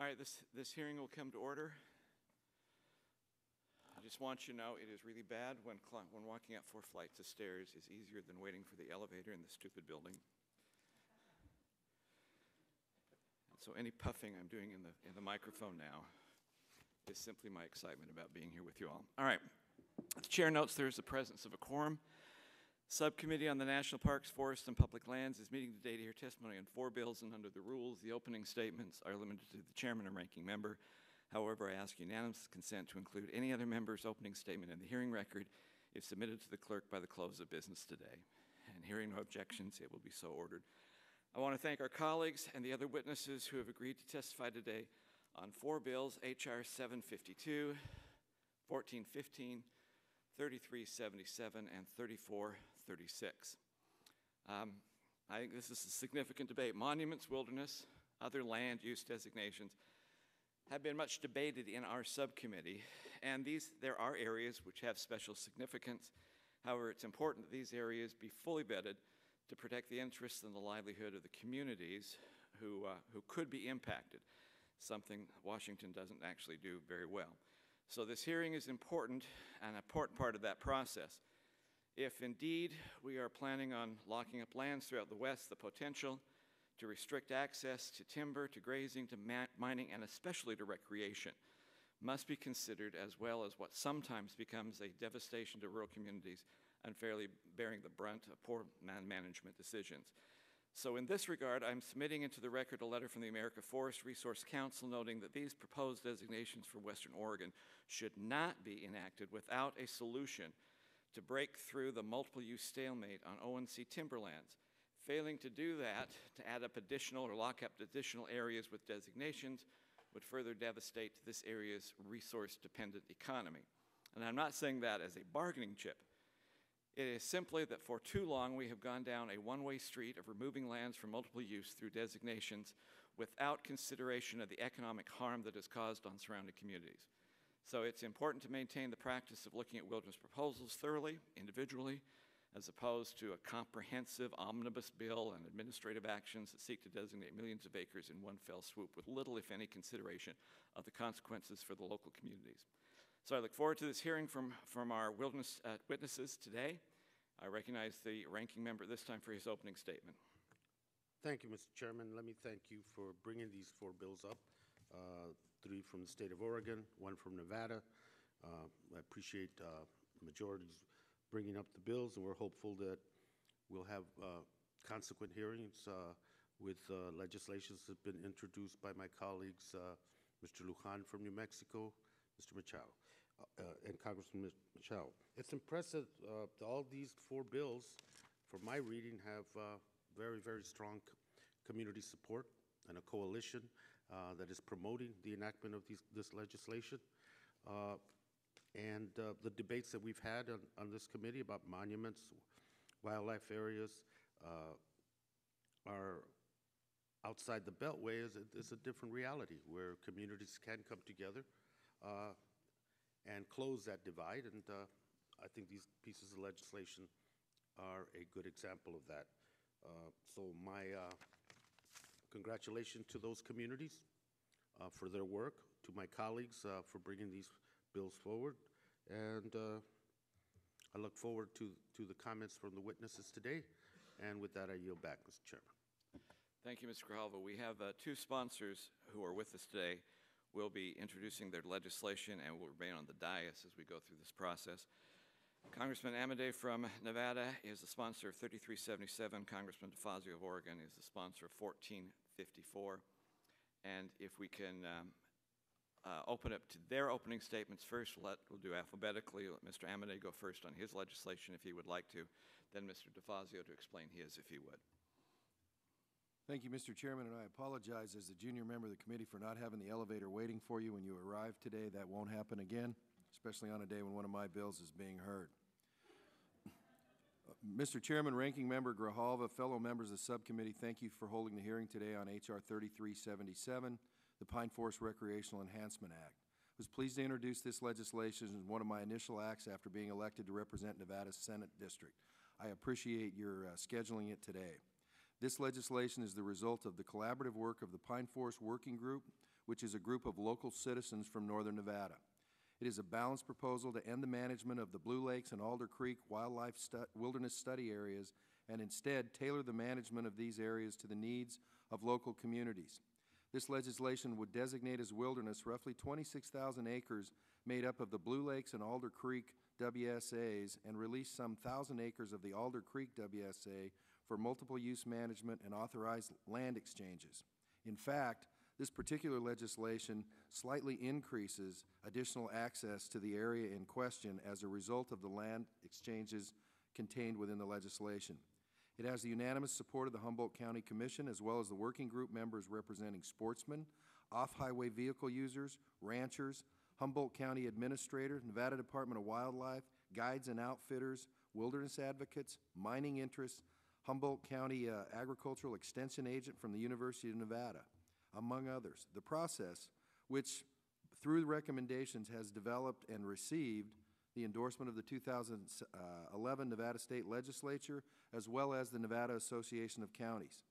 All right, this, this hearing will come to order. I just want you to know, it is really bad when, when walking up four flights of stairs is easier than waiting for the elevator in the stupid building. And so any puffing I'm doing in the, in the microphone now is simply my excitement about being here with you all. All right. The chair notes there is the presence of a quorum. Subcommittee on the National Parks, Forests, and Public Lands is meeting today to hear testimony on four bills, and under the rules, the opening statements are limited to the chairman and ranking member. However, I ask unanimous consent to include any other member's opening statement in the hearing record if submitted to the clerk by the close of business today. And hearing no objections, it will be so ordered. I want to thank our colleagues and the other witnesses who have agreed to testify today on four bills, H.R. 752, 1415, 3377, and 3436. Um, I think this is a significant debate. Monuments, wilderness, other land use designations have been much debated in our subcommittee, and these there are areas which have special significance. However, it's important that these areas be fully vetted to protect the interests and the livelihood of the communities who, uh, who could be impacted, something Washington doesn't actually do very well. So this hearing is important, and an important part of that process. If indeed we are planning on locking up lands throughout the West, the potential to restrict access to timber, to grazing, to mining, and especially to recreation must be considered as well as what sometimes becomes a devastation to rural communities unfairly bearing the brunt of poor man management decisions. So, in this regard, I'm submitting into the record a letter from the America Forest Resource Council noting that these proposed designations for Western Oregon should not be enacted without a solution to break through the multiple use stalemate on O&C timberlands. Failing to do that, to add up additional or lock up additional areas with designations, would further devastate this area's resource dependent economy. And I'm not saying that as a bargaining chip. It is simply that for too long we have gone down a one way street of removing lands from multiple use through designations without consideration of the economic harm that is caused on surrounding communities. So it's important to maintain the practice of looking at wilderness proposals thoroughly, individually, as opposed to a comprehensive omnibus bill and administrative actions that seek to designate millions of acres in one fell swoop with little, if any, consideration of the consequences for the local communities. So I look forward to this hearing from, from our wilderness uh, witnesses today. I recognize the ranking member this time for his opening statement. Thank you, Mr. Chairman. Let me thank you for bringing these four bills up. Uh, three from the state of Oregon, one from Nevada. Uh, I appreciate uh, majorities bringing up the bills, and we're hopeful that we'll have uh, consequent hearings uh, with uh, legislations that have been introduced by my colleagues, Mr. Lujan from New Mexico, Mr. Machado, and Congressman Machado. It's impressive. Uh, all these four bills, for my reading, have very, very strong community support and a coalition uh, that is promoting the enactment of these, this legislation. Uh, and uh, the debates that we've had on, on this committee about monuments, wildlife areas, uh, are outside the beltway is a, is a different reality where communities can come together uh, and close that divide. And I think these pieces of legislation are a good example of that. Uh, so my uh, congratulations to those communities uh, for their work, to my colleagues uh, for bringing these bills forward, and uh, I look forward to, to the comments from the witnesses today. And with that, I yield back, Mr. Chairman. Thank you, Mr. Grijalva. We have uh, two sponsors who are with us today. We'll be introducing their legislation and will remain on the dais as we go through this process. Congressman Amodei from Nevada is the sponsor of 3377. Congressman DeFazio of Oregon is the sponsor of 1454. And if we can um, uh, open up to their opening statements first, we'll, let, we'll do alphabetically. Let Mr. Amodei go first on his legislation if he would like to, then Mr. DeFazio to explain his if he would. Thank you, Mr. Chairman, and I apologize as the junior member of the committee for not having the elevator waiting for you when you arrived today. That won't happen again, especially on a day when one of my bills is being heard. Mr. Chairman, Ranking Member Grijalva, fellow members of the subcommittee, thank you for holding the hearing today on H.R. 3377, the Pine Forest Recreational Enhancement Act. I was pleased to introduce this legislation as one of my initial acts after being elected to represent Nevada's Senate District. I appreciate your uh, scheduling it today. This legislation is the result of the collaborative work of the Pine Forest Working Group, which is a group of local citizens from northern Nevada. It is a balanced proposal to end the management of the Blue Lakes and Alder Creek Wildlife Stu- Wilderness Study Areas and instead tailor the management of these areas to the needs of local communities. This legislation would designate as wilderness roughly 26,000 acres made up of the Blue Lakes and Alder Creek WSAs and release some 1,000 acres of the Alder Creek WSA for multiple use management and authorized land exchanges. In fact, this particular legislation slightly increases additional access to the area in question as a result of the land exchanges contained within the legislation. It has the unanimous support of the Humboldt County Commission as well as the working group members representing sportsmen, off-highway vehicle users, ranchers, Humboldt County Administrator, Nevada Department of Wildlife, guides and outfitters, wilderness advocates, mining interests, Humboldt County uh, Agricultural Extension Agent from the University of Nevada, among others. The process, which through recommendations has developed and received the endorsement of the 2011 uh, Nevada State Legislature, as well as the Nevada Association of Counties.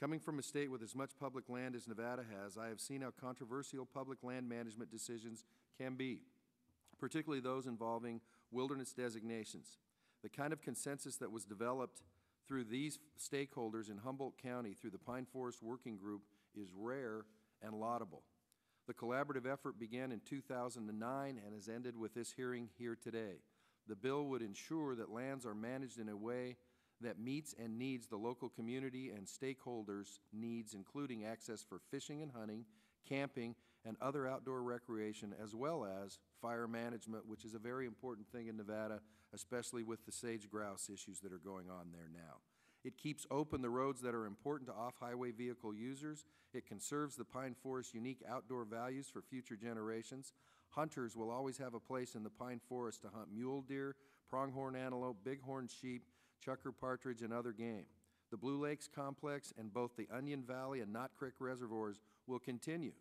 Coming from a state with as much public land as Nevada has, I have seen how controversial public land management decisions can be, particularly those involving wilderness designations. The kind of consensus that was developed through these stakeholders in Humboldt County through the Pine Forest Working Group is rare and laudable. The collaborative effort began in 2009 and has ended with this hearing here today. The bill would ensure that lands are managed in a way that meets and needs the local community and stakeholders' needs, including access for fishing and hunting, camping, and other outdoor recreation, as well as fire management, which is a very important thing in Nevada, especially with the sage grouse issues that are going on there now. It keeps open the roads that are important to off-highway vehicle users. It conserves the pine forest's unique outdoor values for future generations. Hunters will always have a place in the pine forest to hunt mule deer, pronghorn antelope, bighorn sheep, chukar partridge, and other game. The Blue Lakes Complex and both the Onion Valley and Knott Creek reservoirs will continue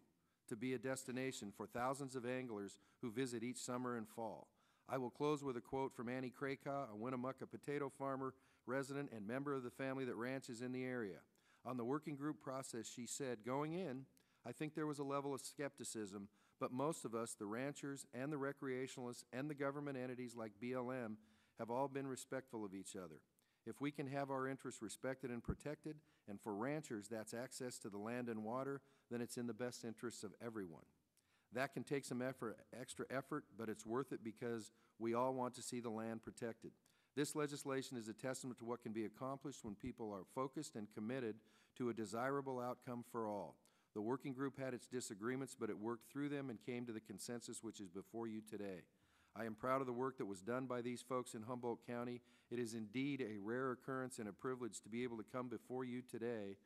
to be a destination for thousands of anglers who visit each summer and fall. I will close with a quote from Annie Krakaw, a Winnemucca potato farmer, resident, and member of the family that ranches in the area. On the working group process, she said, Going in, I think there was a level of skepticism, but most of us, the ranchers and the recreationalists and the government entities like BLM, have all been respectful of each other. If we can have our interests respected and protected, and for ranchers that's access to the land and water, then it's in the best interests of everyone. That can take some effort, extra effort, but it's worth it because we all want to see the land protected. This legislation is a testament to what can be accomplished when people are focused and committed to a desirable outcome for all. The working group had its disagreements, but it worked through them and came to the consensus which is before you today. I am proud of the work that was done by these folks in Humboldt County. It is indeed a rare occurrence and a privilege to be able to come before you today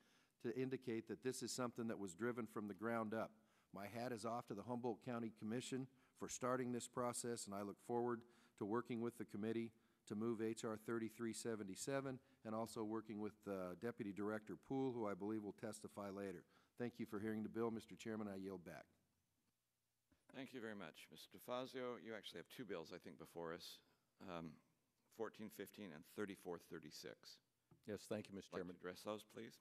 to indicate that this is something that was driven from the ground up. My hat is off to the Humboldt County Commission for starting this process, and I look forward to working with the committee to move H.R. 3377 and also working with uh, Deputy Director Pool, who I believe will testify later. Thank you for hearing the bill, Mr. Chairman. I yield back. Thank you very much. Mr. DeFazio, you actually have two bills, I think, before us, um, 1415 and 3436. Yes, thank you, Mr. Like Chairman. to address those, please?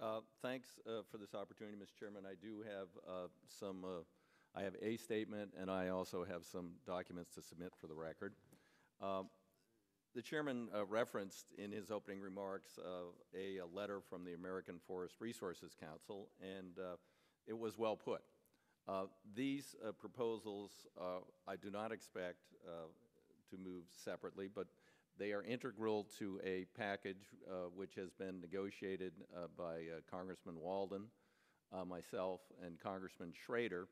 Uh, Thanks uh, for this opportunity, Mr. Chairman. I do have uh, some, uh, I have a statement, and I also have some documents to submit for the record. The chairman uh, referenced in his opening remarks uh, a a letter from the American Forest Resources Council, and uh, it was well put. Uh, These uh, proposals, I do not expect to move separately, but they are integral to a package which has been negotiated by Congressman Walden, myself, and Congressman Schrader,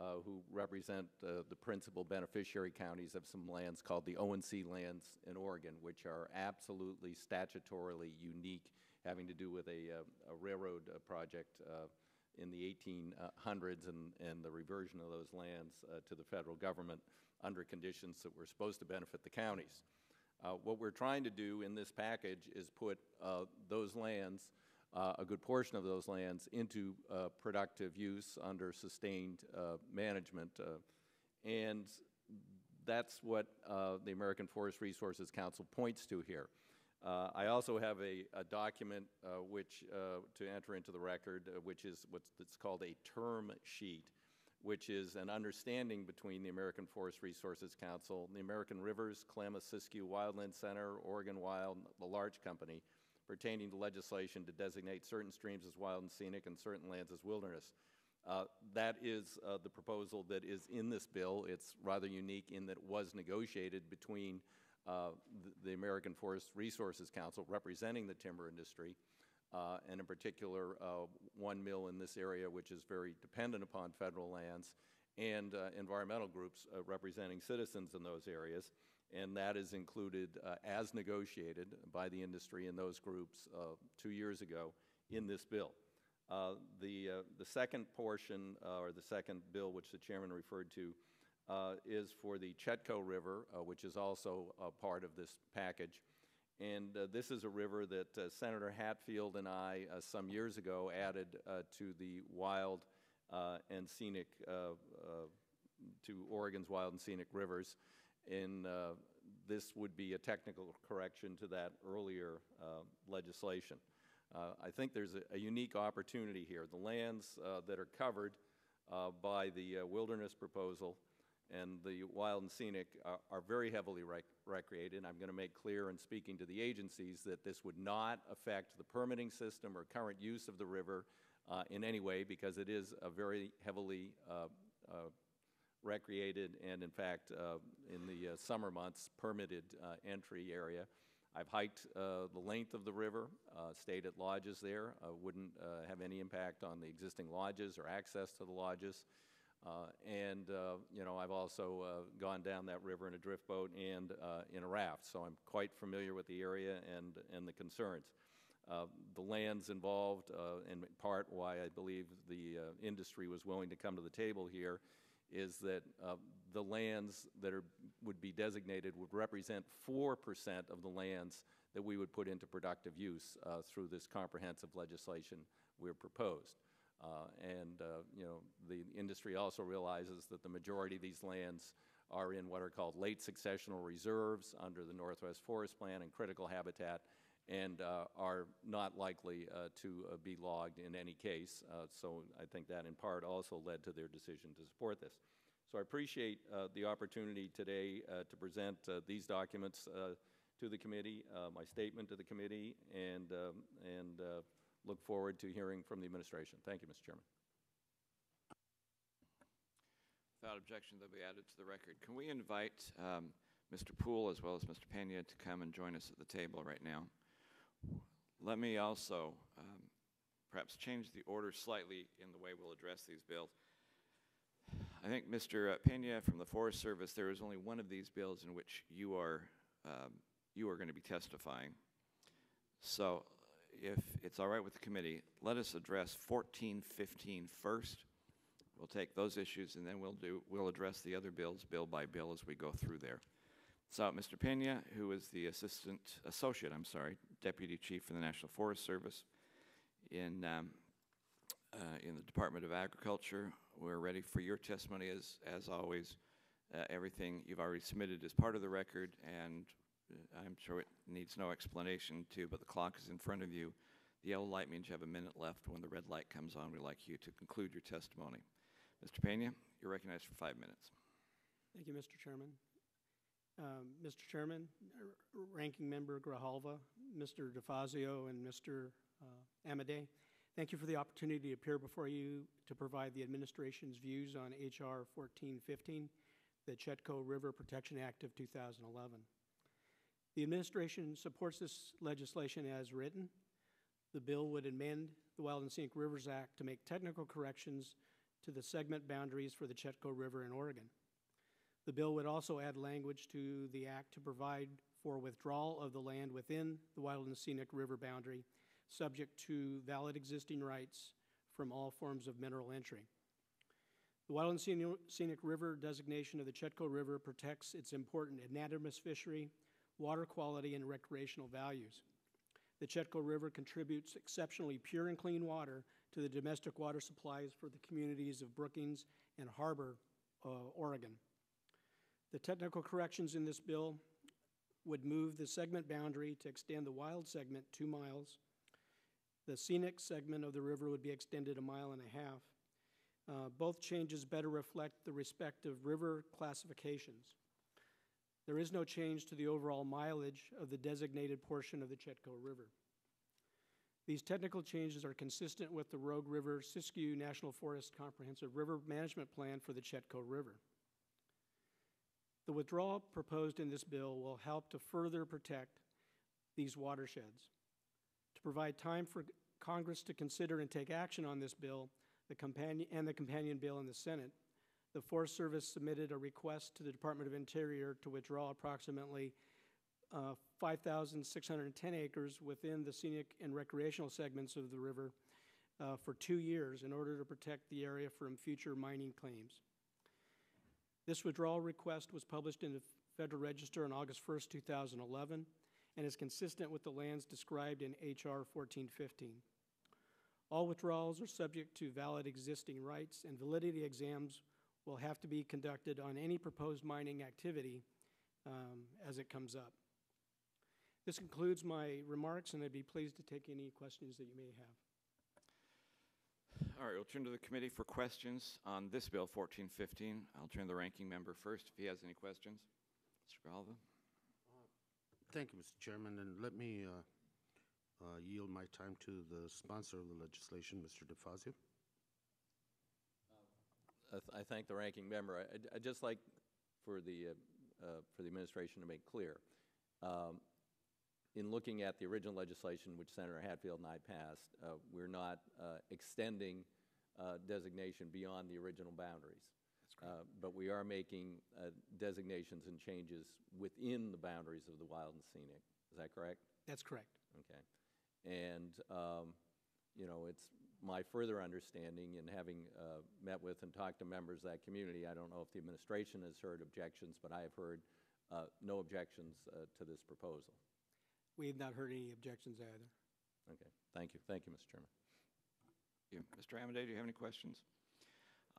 uh, who represent uh, the principal beneficiary counties of some lands called the O&C lands in Oregon, which are absolutely statutorily unique, having to do with a, uh, a railroad uh, project uh, in the 1800s and, and the reversion of those lands uh, to the federal government under conditions that were supposed to benefit the counties. What we're trying to do in this package is put those lands, uh, a good portion of those lands, into uh, productive use under sustained uh, management. uh, And that's what uh, the American Forest Resources Council points to here. Uh, I also have a, a document which, to enter into the record, which is what's called a term sheet, which is an understanding between the American Forest Resources Council, the American Rivers, Klamath Siskiyou Wildland Center, Oregon Wild, the large company, pertaining to legislation to designate certain streams as wild and scenic and certain lands as wilderness. Uh, That is uh, the proposal that is in this bill. It's rather unique in that it was negotiated between uh, the- the American Forest Resources Council, representing the timber industry, uh, and in particular, uh, one mill in this area, which is very dependent upon federal lands, and uh, environmental groups representing citizens in those areas. And that is included uh, as negotiated by the industry and those groups uh, two years ago in this bill. Uh, The, uh, the second portion, uh, or the second bill, which the chairman referred to, uh, is for the Chetco River, which is also a part of this package. And this is a river that Senator Hatfield and I, some years ago, added to the wild and scenic, to Oregon's wild and scenic rivers. And uh, this would be a technical correction to that earlier uh, legislation. Uh, I think there's a, a unique opportunity here. The lands uh, that are covered uh, by the wilderness proposal and the wild and scenic are, are very heavily rec- recreated. I'm going to make clear in speaking to the agencies that this would not affect the permitting system or current use of the river in any way because it is a very heavily recreated and, in fact, uh, in the uh, summer months, permitted uh, entry area. I've hiked the length of the river, stayed at lodges there, wouldn't have any impact on the existing lodges or access to the lodges. And, you know, I've also gone down that river in a drift boat and in a raft, so I'm quite familiar with the area and, and the concerns. Uh, the lands involved, uh, in part why I believe the uh, industry was willing to come to the table here, is that uh, the lands that are, would be designated would represent 4% of the lands that we would put into productive use uh, through this comprehensive legislation we're proposed. Uh, And, uh, you know, the industry also realizes that the majority of these lands are in what are called late successional reserves under the Northwest Forest Plan and critical habitat, and uh, are not likely uh, to uh, be logged in any case. So I think that in part also led to their decision to support this. So I appreciate the opportunity today to present these documents to the committee, my statement to the committee, and, um, and look forward to hearing from the administration. Thank you, Mr. Chairman. Without objection, they'll be added to the record. Can we invite um, Mr. Pool as well as Mr. Pena to come and join us at the table right now? Let me also um, perhaps change the order slightly in the way we'll address these bills. I think, Mr. Pena, from the Forest Service, there is only one of these bills in which you are, um, you are going to be testifying. So if it's all right with the committee, let us address 1415 first. We'll take those issues and then we'll do, we'll address the other bills bill by bill as we go through there. So Mr. Pena, who is the Assistant, Associate, I'm sorry, Deputy Chief for the National Forest Service in, um, uh, in the Department of Agriculture, we're ready for your testimony as, as always. Uh, everything you've already submitted is part of the record and uh, I'm sure it needs no explanation too, but the clock is in front of you. The yellow light means you have a minute left. When the red light comes on, we'd like you to conclude your testimony. Mr. Pena, you're recognized for five minutes. Thank you, Mr. Chairman. Um, Mr. Chairman, Ranking Member Grijalva, Mr. DeFazio, and Mr. uh, Amodei, thank you for the opportunity to appear before you to provide the administration's views on H.R. 1415, the Chetco River Protection Act of 2011. The administration supports this legislation as written. The bill would amend the Wild and Scenic Rivers Act to make technical corrections to the segment boundaries for the Chetco River in Oregon. The bill would also add language to the act to provide for withdrawal of the land within the Wild and Scenic River boundary, subject to valid existing rights from all forms of mineral entry. The Wild and Scenic River designation of the Chetco River protects its important anadromous fishery, water quality, and recreational values. The Chetco River contributes exceptionally pure and clean water to the domestic water supplies for the communities of Brookings and Harbor, uh, Oregon. The technical corrections in this bill would move the segment boundary to extend the wild segment two miles. The scenic segment of the river would be extended a mile and a half. Uh, Both changes better reflect the respective river classifications. There is no change to the overall mileage of the designated portion of the Chetco River. These technical changes are consistent with the Rogue River Siskiyou National Forest Comprehensive River Management Plan for the Chetco River. The withdrawal proposed in this bill will help to further protect these watersheds. To provide time for Congress to consider and take action on this bill, the companion, and the companion bill in the Senate, the Forest Service submitted a request to the Department of Interior to withdraw approximately uh, 5,610 acres within the scenic and recreational segments of the river uh, for two years in order to protect the area from future mining claims. This withdrawal request was published in the Federal Register on August 1st, 2011, and is consistent with the lands described in H.R. 1415. All withdrawals are subject to valid existing rights, and validity exams will have to be conducted on any proposed mining activity um, as it comes up. This concludes my remarks, and I'd be pleased to take any questions that you may have. All right, we'll turn to the committee for questions on this bill, 1415. I'll turn to the ranking member first if he has any questions. Mr. Grijalva? Thank you, Mr. Chairman, and let me uh, uh, yield my time to the sponsor of the legislation, Mr. DeFazio. I th- I thank the ranking member. I- I'd, I'd just like for the, uh, uh, for the administration to make clear, um, in looking at the original legislation which Senator Hatfield and I passed, uh, we're not uh, extending uh, designation beyond the original boundaries. Uh, But we are making uh, designations and changes within the boundaries of the wild and scenic. Is that correct? That's correct. Okay. And, um, you know, it's my further understanding and having uh, met with and talked to members of that community, I don't know if the administration has heard objections, but I have heard uh, no objections uh, to this proposal. We have not heard any objections either. Okay, thank you. Thank you, Mr. Chairman. You. Mr. Amodei, do you have any questions?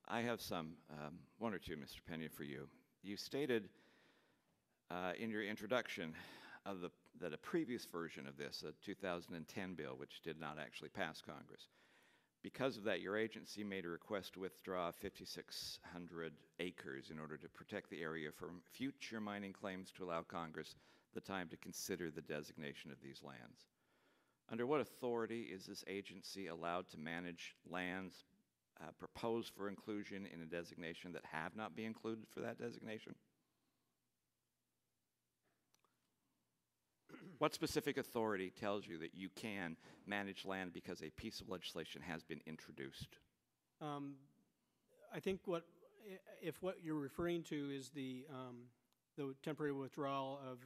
I have some, um, one or two, Mr. Pena, for you. You stated uh, in your introduction of the, that a previous version of this, a 2010 bill, which did not actually pass Congress, because of that, your agency made a request to withdraw 5,600 acres in order to protect the area from future mining claims to allow Congress the time to consider the designation of these lands. Under what authority is this agency allowed to manage lands uh, proposed for inclusion in a designation that have not been included for that designation? what specific authority tells you that you can manage land because a piece of legislation has been introduced? Um, I think what, if what you're referring to is the, um, the temporary withdrawal of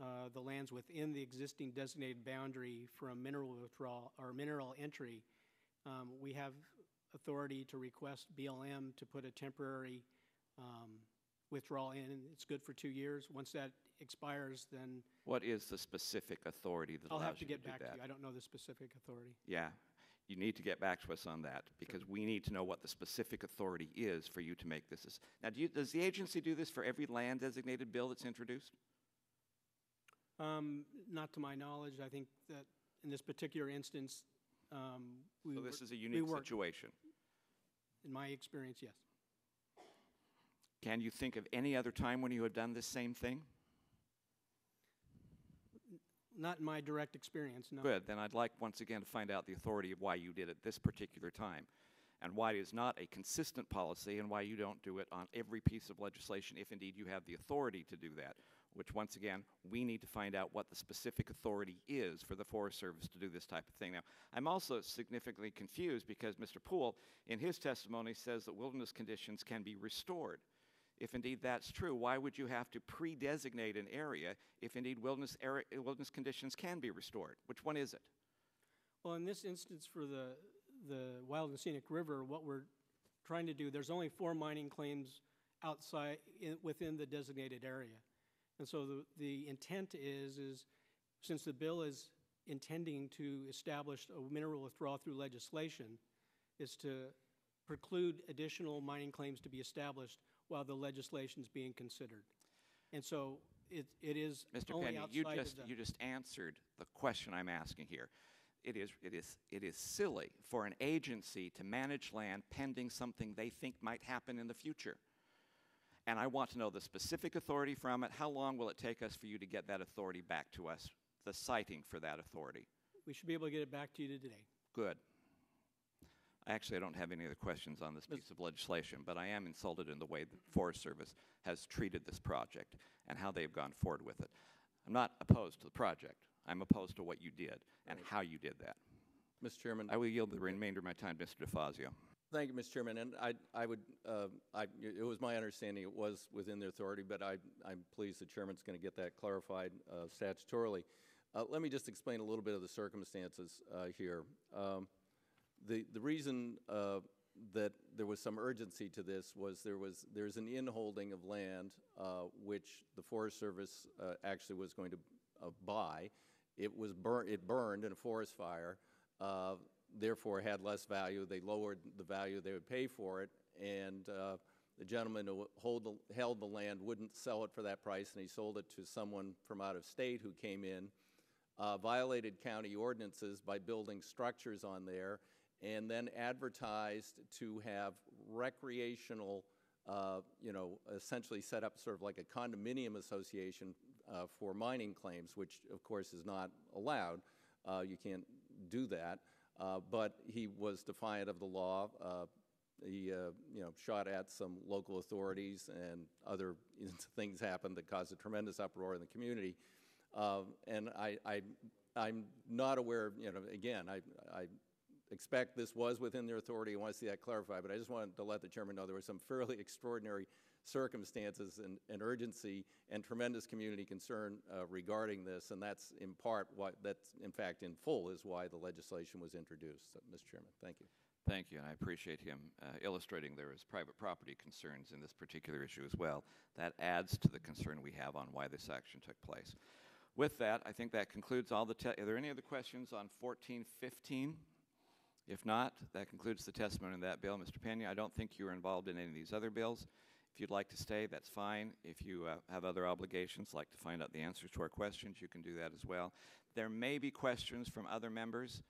uh, the lands within the existing designated boundary from mineral withdrawal, or mineral entry, um, we have authority to request BLM to put a temporary um, withdrawal in. It's good for two years. Once that expires, then What is the specific authority that I'll allows have to you get to back that? to you. I don't know the specific authority. Yeah, you need to get back to us on that because we need to know what the specific authority is for you to make this. Now, do you, does the agency do this for every land designated bill that's introduced? Um, Not to my knowledge. I think that in this particular instance, um, we So this is a unique situation. In my experience, yes. Can you think of any other time when you have done this same thing? Not in my direct experience, no. Good, then I'd like once again to find out the authority of why you did it this particular time and why it is not a consistent policy and why you don't do it on every piece of legislation if indeed you have the authority to do that. Which, once again, we need to find out what the specific authority is for the Forest Service to do this type of thing. Now, I'm also significantly confused because Mr. Pool, in his testimony, says that wilderness conditions can be restored. If indeed that's true, why would you have to pre-designate an area if indeed wilderness, area, wilderness conditions can be restored? Which one is it? Well, in this instance for the, the Wild and Scenic River, what we're trying to do, there's only four mining claims outside, in, within the designated area. And so the, the intent is, is since the bill is intending to establish a mineral withdrawal through legislation, is to preclude additional mining claims to be established while the legislation is being considered. And so it, it is Mr. only Penny, you just, you just answered the question I'm asking here. It is, it is, it is silly for an agency to manage land pending something they think might happen in the future. And I want to know the specific authority from it. How long will it take us for you to get that authority back to us? The citing for that authority. We should be able to get it back to you today. Good. Actually, I don't have any other questions on this piece of legislation, but I am insulted in the way the Forest Service has treated this project and how they've gone forward with it. I'm not opposed to the project. I'm opposed to what you did and how you did that. Mr. Chairman. I will yield the remainder of my time to Mr. DeFazio. Thank you, Mr. Chairman, and I, I would, uh, I, it was my understanding it was within the authority, but I, I'm pleased the chairman's going to get that clarified uh, statutorily. Uh, let me just explain a little bit of the circumstances uh, here. Um, the, the reason uh, that there was some urgency to this was there was there's an inholding of land uh, which the Forest Service actually was going to buy. It was bur- it burned in a forest fire, uh, therefore had less value. They lowered the value they would pay for it, and uh, the gentleman who the, held the land wouldn't sell it for that price, and he sold it to someone from out of state who came in, uh, violated county ordinances by building structures on there, and then advertised to have recreational, uh, you know, essentially set up sort of like a condominium association uh, for mining claims, which of course is not allowed. Uh, you can't do that. Uh, but he was defiant of the law. Uh, he, uh, you know, shot at some local authorities, and other things happened that caused a tremendous uproar in the community. Uh, and I, I, I'm not aware. You know, again, I, I expect this was within their authority. I want to see that clarified, but I just wanted to let the chairman know there were some fairly extraordinary circumstances and, and urgency and tremendous community concern uh, regarding this, and that's in part why, that's in fact in full is why the legislation was introduced. So, Mr. Chairman, thank you. Thank you, and I appreciate him uh, illustrating there is private property concerns in this particular issue as well. That adds to the concern we have on why this action took place. With that, I think that concludes all the. Are there any other questions on 1415? If not, that concludes the testimony on that bill. Mr. Pena, I don't think you were involved in any of these other bills. If you'd like to stay, that's fine. If you uh, have other obligations, like to find out the answers to our questions, you can do that as well. There may be questions from other members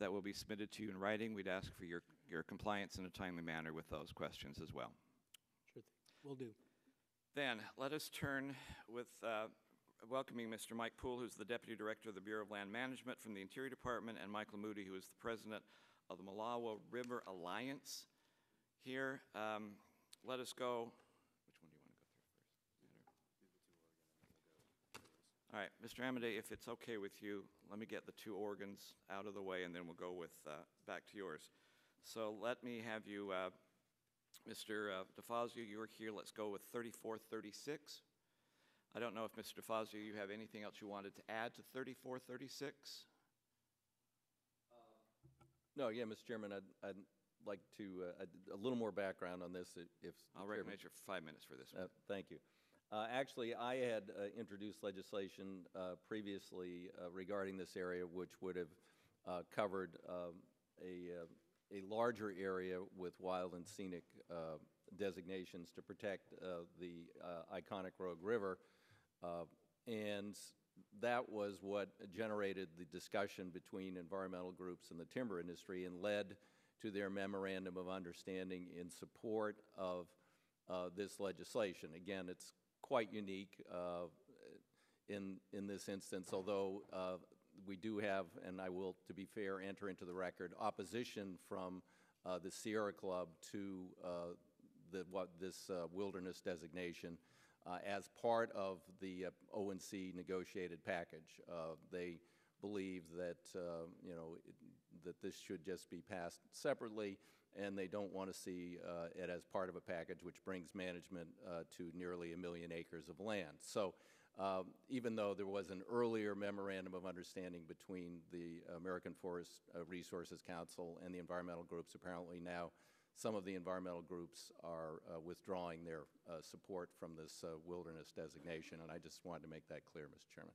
that will be submitted to you in writing. We'd ask for your, your compliance in a timely manner with those questions as well. Sure thing. Will do. Then, let us turn with uh, welcoming Mr. Mike Pool, who's the Deputy Director of the Bureau of Land Management from the Interior Department, and Michael Moody, who is the President of the Molalla River Alliance. Here, um, let us go. Which one do you want to go through first? All right, Mr. Amodei, if it's okay with you, let me get the two organs out of the way, and then we'll go with uh, back to yours. So let me have you, uh, Mr. Uh, DeFazio, you're here. Let's go with 3436. I don't know if Mr. DeFazio, you have anything else you wanted to add to 3436? No, yeah, Mr. Chairman, I'd, I'd like to uh, I'd- a little more background on this, i- if. the I'll chairman- recognize you for five minutes for this one. Uh, Thank you. Uh, Actually, I had uh, introduced legislation uh, previously uh, regarding this area, which would have uh, covered um, a, uh, a larger area with wild and scenic designations to protect the iconic Rogue River. And that was what generated the discussion between environmental groups and the timber industry and led to their memorandum of understanding in support of uh, this legislation. Again, it's quite unique uh, in, in this instance, although uh, we do have, and I will, to be fair, enter into the record, opposition from uh, the Sierra Club to uh, the, what, this uh, wilderness designation uh, as part of the O&C negotiated package. They believe that, you know, it- that this should just be passed separately, and they don't want to see uh, it as part of a package which brings management uh, to nearly a million acres of land. So um, even though there was an earlier memorandum of understanding between the American Forest uh, Resources Council and the environmental groups, apparently now some of the environmental groups are uh, withdrawing their uh, support from this uh, wilderness designation, and I just wanted to make that clear, Mr. Chairman.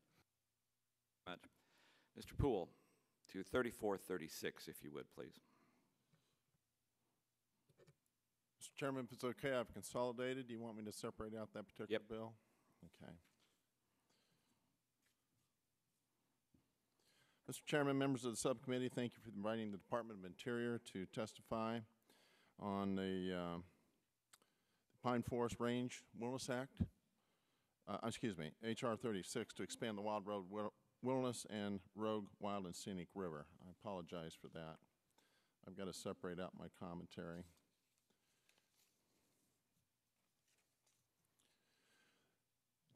Mr. Pool, to 3436, if you would, please. Chairman, if it's okay, I've consolidated. Do you want me to separate out that particular yep. bill? Okay. Mr. Chairman, members of the subcommittee, thank you for inviting the Department of Interior to testify on the uh, Pine Forest Range Wilderness Act, uh, excuse me, H.R. 36 to expand the Wild Rogue Wilderness and Rogue Wild and Scenic River. I apologize for that. I've got to separate out my commentary.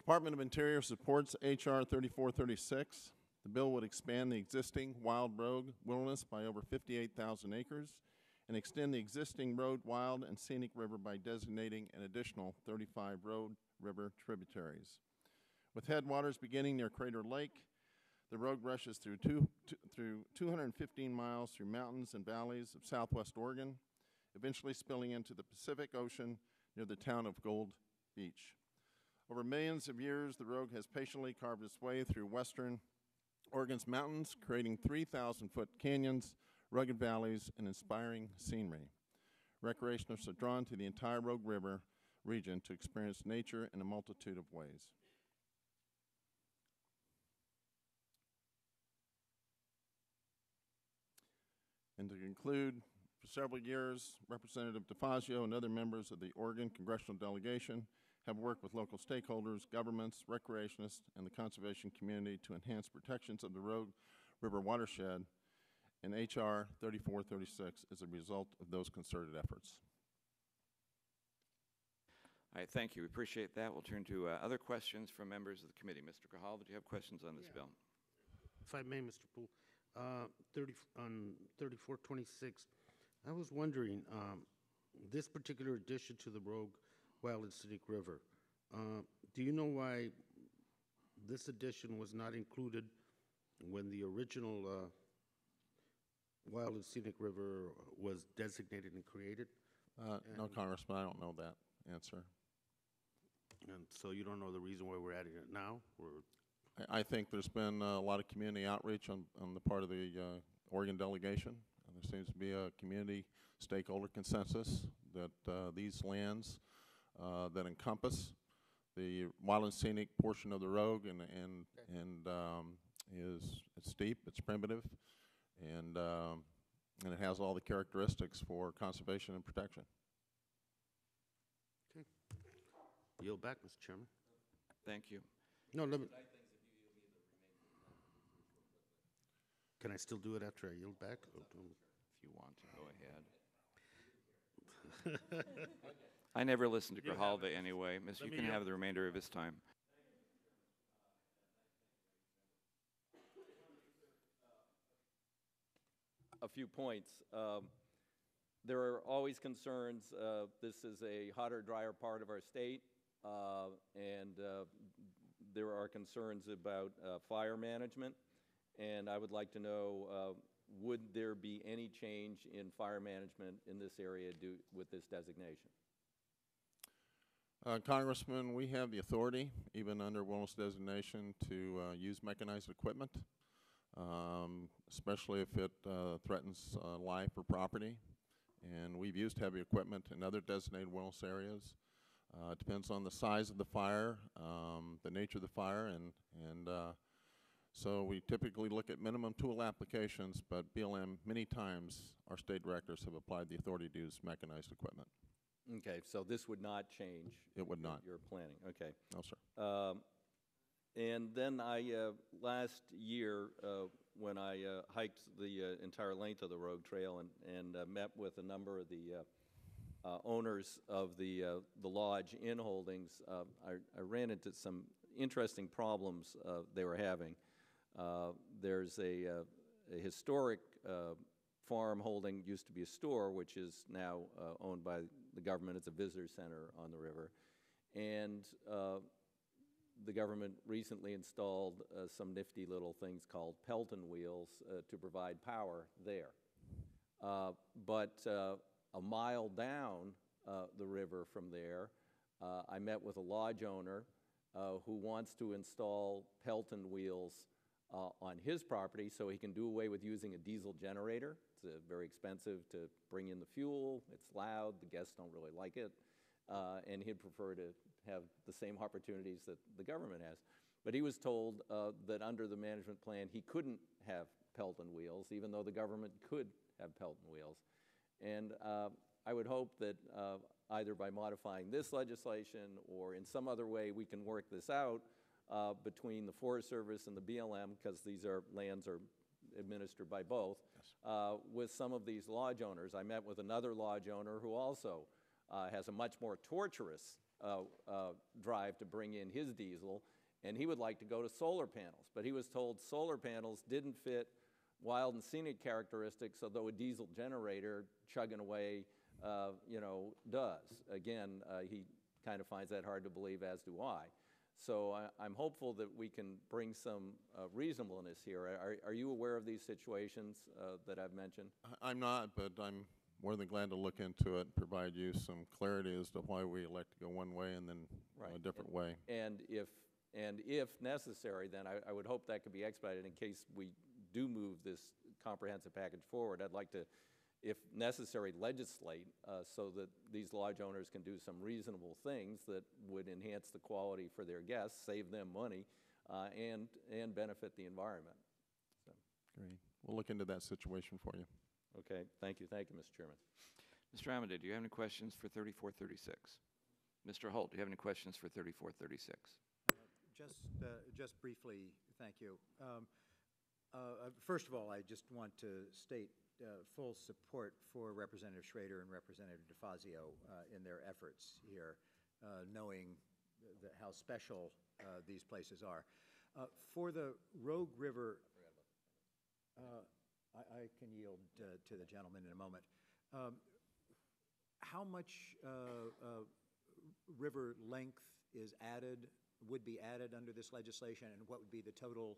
Department of Interior supports H.R. 3436. The bill would expand the existing wild Rogue wilderness by over 58,000 acres and extend the existing Rogue wild and scenic river by designating an additional 35 Rogue river tributaries. With headwaters beginning near Crater Lake, the Rogue rushes through, two, through 215 miles through mountains and valleys of southwest Oregon, eventually spilling into the Pacific Ocean near the town of Gold Beach. Over millions of years, the rogue has patiently carved its way through western Oregon's mountains, creating 3,000 foot canyons, rugged valleys, and inspiring scenery. Recreationists are drawn to the entire Rogue River region to experience nature in a multitude of ways. And to conclude, for several years, Representative DeFazio and other members of the Oregon congressional delegation have worked with local stakeholders, governments, recreationists, and the conservation community to enhance protections of the Rogue River watershed, and H.R. 3436 is a result of those concerted efforts. All right, thank you. We appreciate that. We'll turn to uh, other questions from members of the committee. Mr. Grijalva, do you have questions on this bill? If I may, Mr. Pool, uh, 30, on 3426, I was wondering, um, this particular addition to the Rogue Wild and Scenic River, uh, do you know why this addition was not included when the original uh, Wild and Scenic River was designated and created? Uh, no, Congressman, I don't know that answer. And so you don't know the reason why we're adding it now? I, I think there's been a lot of community outreach on, on the part of the uh, Oregon delegation. And there seems to be a community stakeholder consensus that uh, these lands uh, that encompass the wild and scenic portion of the rogue and and and um, is it's steep, it's primitive, and um, and it has all the characteristics for conservation and protection. yield back, Mr. Chairman? Thank you. No, let me. Can I still do it after I yield back? or do- If you want to go ahead. I never listened to You Grijalva anyway. Miss, you can have the remainder of his time. a few points. Um, There are always concerns, uh, this is a hotter, drier part of our state, uh, and uh, there are concerns about uh, fire management, and I would like to know, uh, would there be any change in fire management in this area due, with this designation? Uh, Congressman, we have the authority, even under wilderness designation, to uh, use mechanized equipment, um, especially if it uh, threatens uh, life or property. And we've used heavy equipment in other designated wilderness areas. Uh, it depends on the size of the fire, um, the nature of the fire, and and uh, so we typically look at minimum tool applications. But BLM, many times, our state directors have applied the authority to use mechanized equipment. Okay, so this would not change? It would your- not. Your planning, okay. No, sir. Um, And then I, uh, last year, uh, when I uh, hiked the uh, entire length of the Rogue Trail and, and uh, met with a number of the uh, uh, owners of the, uh, the lodge inn holdings, uh, I, I ran into some interesting problems uh, they were having. Uh, There's a, a historic uh, farm holding, used to be a store, which is now uh, owned by the government. It's a visitor center on the river. And uh, the government recently installed uh, some nifty little things called Pelton wheels uh, to provide power there. Uh, But uh, a mile down uh, the river from there, I met with a lodge owner who wants to install Pelton wheels on his property so he can do away with using a diesel generator. It's uh, very expensive to bring in the fuel, it's loud, the guests don't really like it, uh, and he'd prefer to have the same opportunities that the government has. But he was told uh, that under the management plan, he couldn't have Pelton wheels, even though the government could have Pelton wheels. And uh, I would hope that uh, either by modifying this legislation or in some other way we can work this out uh, between the Forest Service and the BLM, because these are lands are administered by both, uh, with some of these lodge owners. I met with another lodge owner who also uh, has a much more torturous uh, uh, drive to bring in his diesel, and he would like to go to solar panels. But he was told solar panels didn't fit wild and scenic characteristics, although a diesel generator chugging away, uh, you know, does. Again, uh, he kind of finds that hard to believe, as do I. So I, I'm hopeful that we can bring some uh, reasonableness here. Are, are you aware of these situations uh, that I've mentioned? I'm not, but I'm more than glad to look into it, and provide you some clarity as to why we elect to go one way and then Right. a different way. And if, and if necessary, then I, I would hope that could be expedited in case we do move this comprehensive package forward. I'd like to, if necessary, legislate uh, so that these lodge owners can do some reasonable things that would enhance the quality for their guests, save them money, uh, and, and benefit the environment. Great. We'll look into that situation for you. Okay, thank you, thank you, Mr. Chairman. Mr. Amodei, do you have any questions for 3436? Mr. Holt, do you have any questions for 3436? Just, uh, just briefly, thank you. Um, uh, uh, First of all, I just want to state uh, full support for Representative Schrader and Representative DeFazio uh, in their efforts here, uh, knowing that how special uh, these places are. Uh, For the Rogue River, uh, I I can yield uh, to the gentleman in a moment. Um, How much uh, uh, river length is added, would be added under this legislation, and what would be the total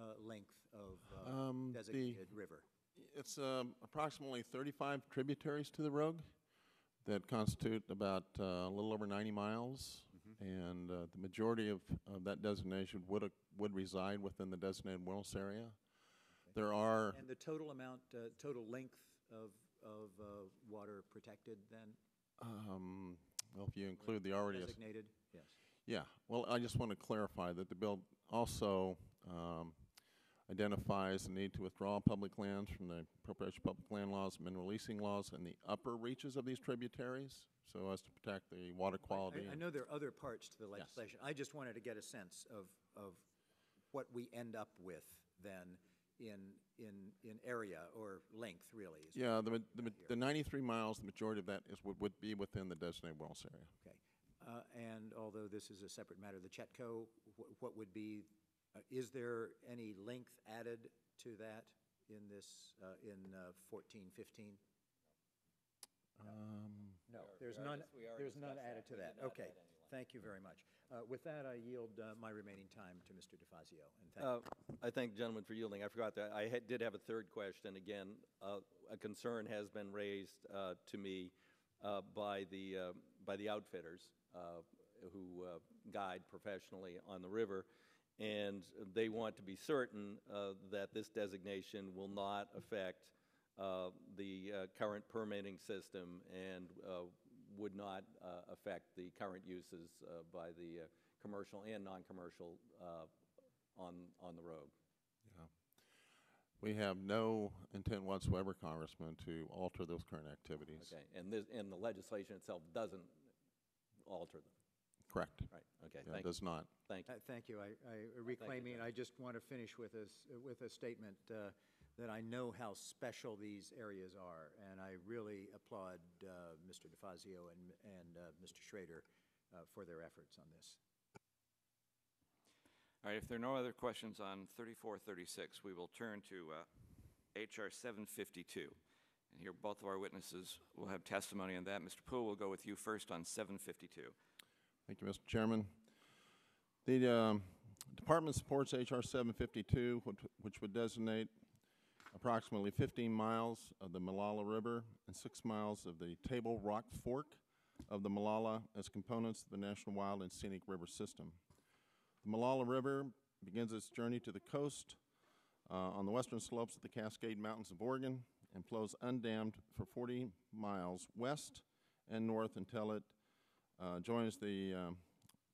uh, length of uh, Um, the- designated river? It's um, approximately 35 tributaries to the Rogue that constitute about uh, a little over 90 miles. And uh, the majority of, of that designation would, uh, would reside within the designated wilderness area. There are, And the total amount, uh, total length of, of uh, water protected then, um, well, if you include the already, es- designated? Yes. yeah, well, I just want to clarify that the bill also um, identifies the need to withdraw public lands from the appropriation of public land laws, mineral leasing laws, and the upper reaches of these tributaries, so as to protect the water quality. I- I know there are other parts to the legislation. I just wanted to get a sense of, of what we end up with then in, in, in area or length, really. Yeah, the, the, I'm ma- here. the 93 miles, the majority of that is, would, would be within the designated wilderness area. Okay. Uh, And although this is a separate matter, the Chetco, wh- what would be, uh, is there any length added to that in this, uh, in uh, 14, 15? Um, No, there's none, there's none added to that. Okay, thank you very much. Uh, With that, I yield uh, my remaining time to Mr. DeFazio, and thank you. Uh, I thank the gentleman for yielding. I forgot that. I had- did have a third question. Again, uh, a concern has been raised uh, to me uh, by the, uh, by the outfitters uh, who uh, guide professionally on the river, and they want to be certain uh, that this designation will not affect uh, the uh, current permitting system and uh, would not uh, affect the current uses uh, by the uh, commercial and non-commercial uh, on, on the Rogue. We have no intent whatsoever, Congressman, to alter those current activities. Okay, and this, and the legislation itself doesn't alter them, Correct. right? Okay, Yeah, thank it you, does not. thank you. Uh, Thank you. I I reclaiming, I just want to finish with a, s- with a statement uh, that I know how special these areas are, and I really applaud uh, Mr. DeFazio and, and uh, Mr. Schrader uh, for their efforts on this. All right, if there are no other questions on 3436, we will turn to uh, HR 752. And here, both of our witnesses will have testimony on that. Mr. Pool, we'll go with you first on 752. Thank you, Mr. Chairman. The um, department supports H.R. 752, which- which would designate approximately 15 miles of the Molalla River and six miles of the Table Rock Fork of the Molalla as components of the National Wild and Scenic River System. The Molalla River begins its journey to the coast uh, on the western slopes of the Cascade Mountains of Oregon and flows undammed for 40 miles west and north until it uh, joins the, um,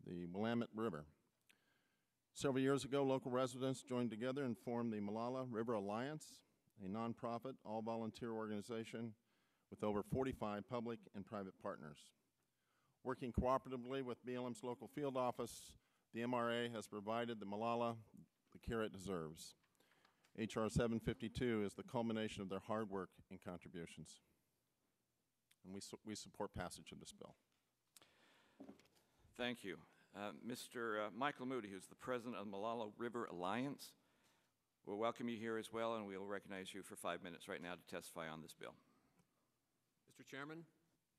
the Willamette River. Several years ago, local residents joined together and formed the Molalla River Alliance, a nonprofit, all volunteer organization with over 45 public and private partners. Working cooperatively with BLM's local field office, the MRA has provided the Molalla the care it deserves. H.R. 752 is the culmination of their hard work and contributions. And we, su- we support passage of this bill. Thank you. Uh, Mr. uh, Michael Moody, who's the president of the Molalla River Alliance, will welcome you here as well, and we'll recognize you for five minutes right now to testify on this bill. Mr. Chairman,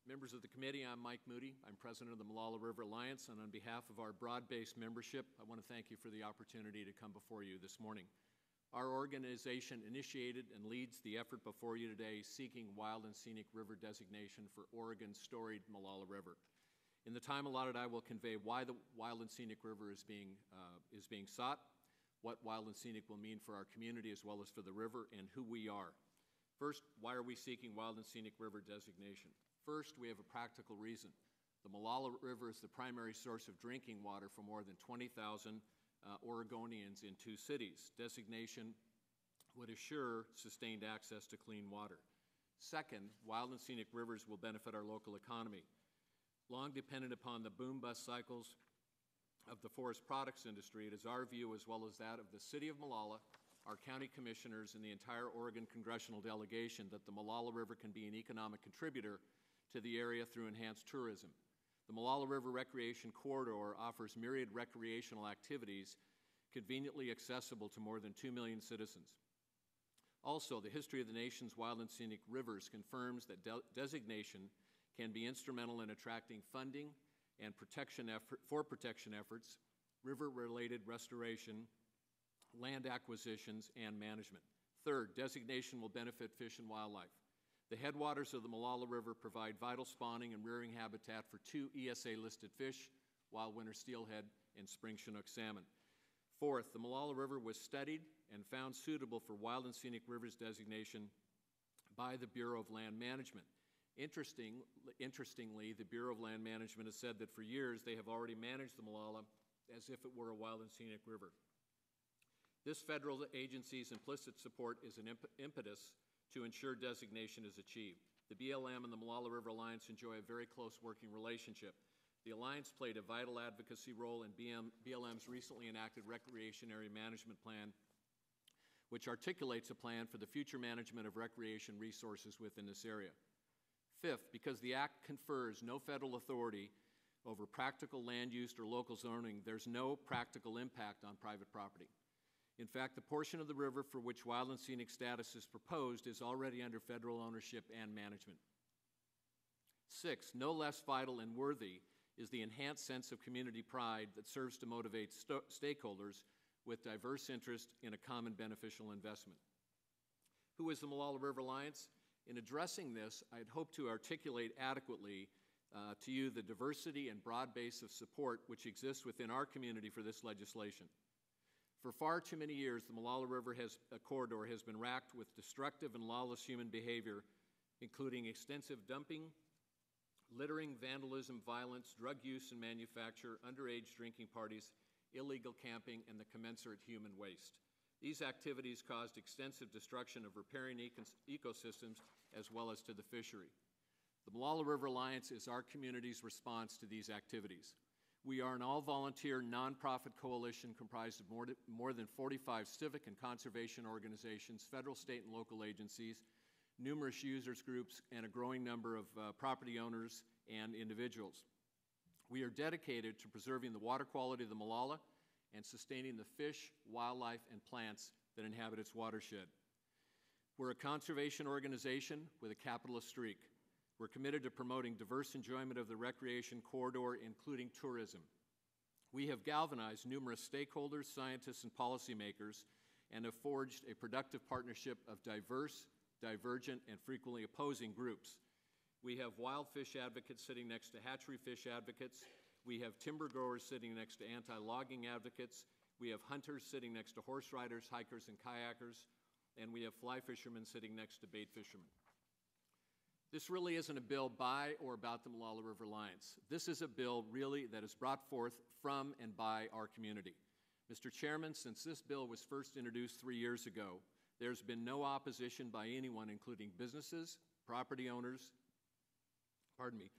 members of the committee, I'm Mike Moody. I'm president of the Molalla River Alliance, and on behalf of our broad-based membership, I want to thank you for the opportunity to come before you this morning. Our organization initiated and leads the effort before you today seeking wild and scenic river designation for Oregon's storied Molalla River. In the time allotted, I will convey why the Wild and Scenic River is being, uh, is being sought, what wild and scenic will mean for our community as well as for the river, and who we are. First, why are we seeking Wild and Scenic River designation? First, we have a practical reason. The Molalla River is the primary source of drinking water for more than 20,000 uh, Oregonians in two cities. Designation would assure sustained access to clean water. Second, wild and scenic rivers will benefit our local economy. Long dependent upon the boom bust cycles of the forest products industry, it is our view, as well as that of the City of Molalla, our county commissioners, and the entire Oregon congressional delegation, that the Molalla River can be an economic contributor to the area through enhanced tourism. The Molalla River Recreation Corridor offers myriad recreational activities conveniently accessible to more than 2 million citizens. Also, the history of the nation's wild and scenic rivers confirms that de- designation can be instrumental in attracting funding and protection effort, for protection efforts, river-related restoration, land acquisitions, and management. Third, designation will benefit fish and wildlife. The headwaters of the Molalla River provide vital spawning and rearing habitat for two ESA-listed fish, wild winter steelhead and spring Chinook salmon. Fourth, the Molalla River was studied and found suitable for wild and scenic rivers designation by the Bureau of Land Management. Interesting, interestingly, the Bureau of Land Management has said that for years they have already managed the Molalla as if it were a wild and scenic river. This federal agency's implicit support is an imp- impetus to ensure designation is achieved. The BLM and the Molalla River Alliance enjoy a very close working relationship. The Alliance played a vital advocacy role in BM, BLM's recently enacted Recreation Area Management Plan, which articulates a plan for the future management of recreation resources within this area. Fifth, because the Act confers no federal authority over practical land use or local zoning, there's no practical impact on private property. In fact, the portion of the river for which wild and scenic status is proposed is already under federal ownership and management. Six, no less vital and worthy is the enhanced sense of community pride that serves to motivate sto- stakeholders with diverse interest in a common beneficial investment. Who is the Molalla River Alliance? In addressing this, I'd hope to articulate adequately uh, to you the diversity and broad base of support which exists within our community for this legislation. For far too many years, the Molalla River has, uh, corridor has been racked with destructive and lawless human behavior, including extensive dumping, littering, vandalism, violence, drug use and manufacture, underage drinking parties, illegal camping, and the commensurate human waste. These activities caused extensive destruction of riparian ecos- ecosystems as well as to the fishery. The Molalla River Alliance is our community's response to these activities. We are an all volunteer nonprofit coalition comprised of more, more than 45 civic and conservation organizations, federal, state, and local agencies, numerous users groups, and a growing number of uh, property owners and individuals. We are dedicated to preserving the water quality of the Molalla and sustaining the fish, wildlife, and plants that inhabit its watershed. We're a conservation organization with a capitalist streak. We're committed to promoting diverse enjoyment of the recreation corridor, including tourism. We have galvanized numerous stakeholders, scientists, and policymakers and have forged a productive partnership of diverse, divergent, and frequently opposing groups. We have wild fish advocates sitting next to hatchery fish advocates. We have timber growers sitting next to anti logging advocates. We have hunters sitting next to horse riders, hikers, and kayakers. And we have fly fishermen sitting next to bait fishermen. This really isn't a bill by or about the Molalla River Alliance. This is a bill really that is brought forth from and by our community. Mr. Chairman, since this bill was first introduced three years ago, there's been no opposition by anyone, including businesses, property owners, pardon me,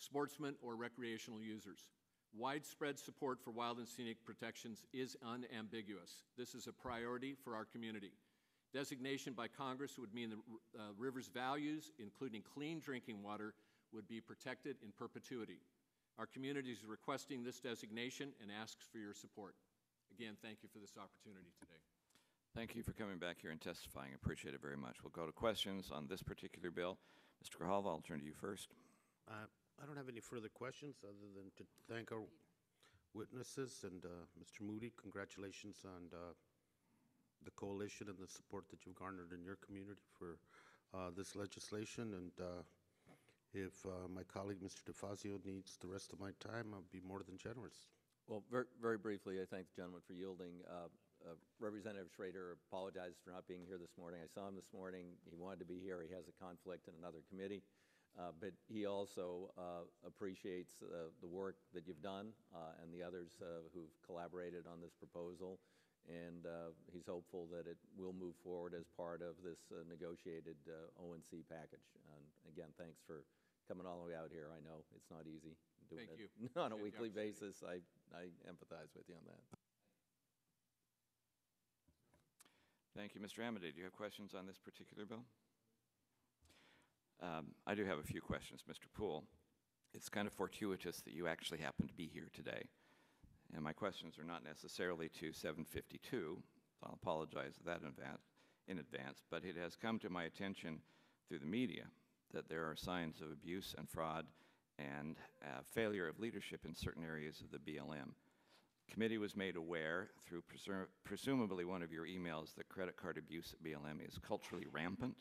sportsmen, or recreational users. Widespread support for wild and scenic protections is unambiguous. This is a priority for our community. Designation by Congress would mean the uh, river's values, including clean drinking water, would be protected in perpetuity. Our community is requesting this designation and asks for your support. Again, thank you for this opportunity today. Thank you for coming back here and testifying. I appreciate it very much. We'll go to questions on this particular bill. Mr. Grijalva, I'll turn to you first. Uh, I don't have any further questions other than to thank our witnesses and uh, Mr. Moody, congratulations on uh, the coalition and the support that you've garnered in your community for uh, this legislation. And uh, if uh, my colleague, Mr. DeFazio, needs the rest of my time, I'll be more than generous. Well, very, very briefly, I thank the gentleman for yielding. Uh, Representative Schrader apologized for not being here this morning. I saw him this morning. He wanted to be here. He has a conflict in another committee. Uh, but he also uh, appreciates uh, the work that you've done uh, and the others uh, who've collaborated on this proposal. And uh, he's hopeful that it will move forward as part of this negotiated O&C package. And again, thanks for coming all the way out here. I know it's not easy doing Thank it you. on a Appreciate the weekly basis. I, I empathize with you on that. Thank you. Mr. Amodei, do you have questions on this particular bill? Um, I do have a few questions, Mr. Poole. It's kind of fortuitous that you actually happen to be here today. And my questions are not necessarily to 752. I'll apologize for that in advance, in advance, but it has come to my attention through the media that there are signs of abuse and fraud and uh, failure of leadership in certain areas of the BLM. Committee was made aware through presumably one of your emails that credit card abuse at BLM is culturally rampant,